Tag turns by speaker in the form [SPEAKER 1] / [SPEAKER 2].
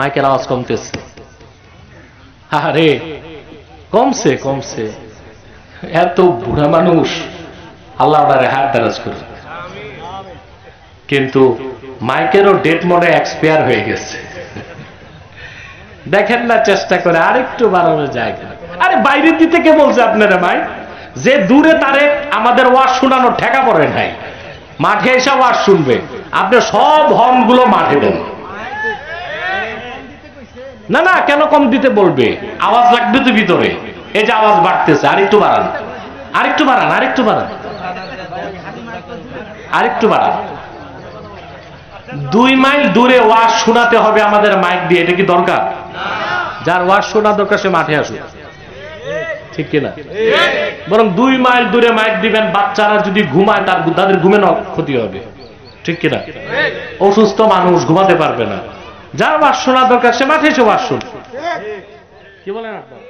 [SPEAKER 1] মাইকের আওয়াজ কমতেছে। আরে, কমছে কমছে। এত বুড়া মানুষ আল্লাহ হাত দারাজ করে। কিন্তু মাইকেরও ডেট মনে এক্সপায়ার হয়ে গেছে। দেখেন না, চেষ্টা করে আরেকটু বাড়ানোর জায়গা। আরে, বাইরের দিতে কে বলছে আপনারা মাই যে দূরে তারে আমাদের ওয়াজ শোনানোর ঠেকা পড়ে নাই। মাঠে এসে ওয়াজ শুনবে। আপনি সব হর্নগুলো মাঠে দেন। না না, কেন কম দিতে বলবে? আওয়াজ লাগবে তো ভিতরে। এই যে আওয়াজ বাড়তেছে, আরেকটু বাড়ান। আরেকটু বাড়ান আরেকটু বাড়ান। আরেকটু বাড়ান। দুই মাইল দূরে ওয়াজ শোনাতে হবে আমাদের মাইক দিয়ে, এটা কি দরকার? যার ওয়াজ শোনা দরকার, সে মাঠে আসুক। ঠিক কিনা? বরং দুই মাইল দূরে মাইক দিবেন, বাচ্চারা যদি ঘুমায়, তার তাদের ঘুমে ক্ষতি হবে। ঠিক কিনা? অসুস্থ মানুষ ঘুমাতে পারবে না। যার বাস শোনা দরকার সে মাঠে এসে বাস শুন। কি বলেন আপনার?